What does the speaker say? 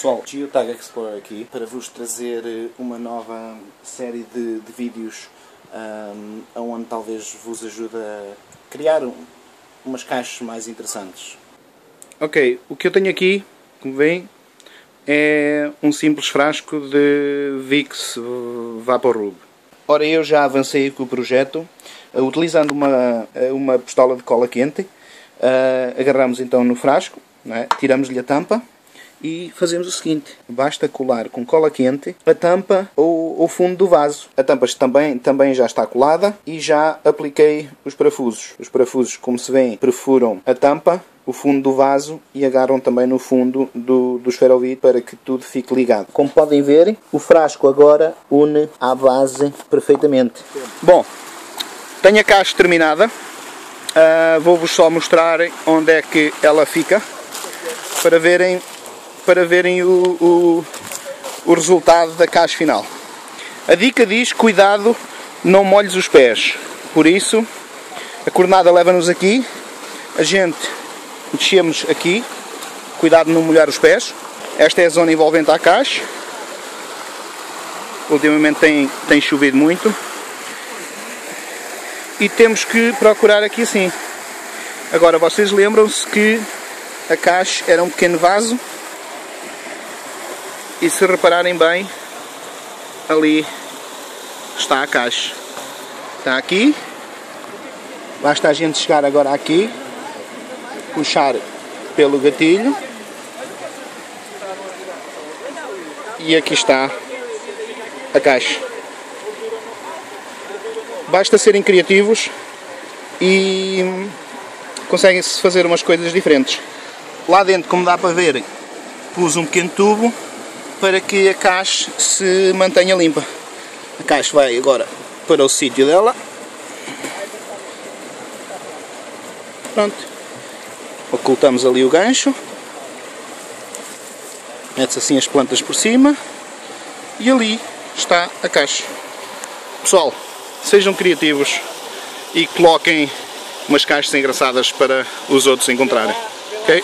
Pessoal, Geotag Explorer aqui para vos trazer eh, uma nova série de, de vídeos um, onde talvez vos ajude a criar um, umas caixas mais interessantes. Ok, o que eu tenho aqui, como veem, é um simples frasco de Vicks Vaporub. Ora, eu já avancei com o projeto, uh, utilizando uma, uh, uma pistola de cola quente, uh, agarramos então no frasco, é? tiramos-lhe a tampa, e fazemos o seguinte: basta colar com cola quente a tampa ou o fundo do vaso. A tampa também, também já está colada e já apliquei os parafusos. Os parafusos, como se vê, perfuram a tampa, o fundo do vaso e agarram também no fundo do, do esferovite para que tudo fique ligado. Como podem ver, o frasco agora une à base perfeitamente. Bom, tenho a caixa terminada. Uh, Vou-vos só mostrar onde é que ela fica para verem para verem o, o, o resultado da caixa final. A dica diz, cuidado, não molhes os pés. Por isso, a coordenada leva-nos aqui, a gente mexemos aqui, cuidado não molhar os pés. Esta é a zona envolvente à caixa. Ultimamente tem, tem chovido muito. E temos que procurar aqui assim. Agora vocês lembram-se que a caixa era um pequeno vaso e se repararem bem, ali está a caixa. Está aqui. Basta a gente chegar agora aqui, puxar pelo gatilho. E aqui está a caixa. Basta serem criativos e conseguem-se fazer umas coisas diferentes. Lá dentro, como dá para ver, pus um pequeno tubo para que a caixa se mantenha limpa. A caixa vai agora para o sítio dela. Pronto. Ocultamos ali o gancho. Mete-se assim as plantas por cima. E ali está a caixa. Pessoal, sejam criativos e coloquem umas caixas engraçadas para os outros encontrarem. Ok?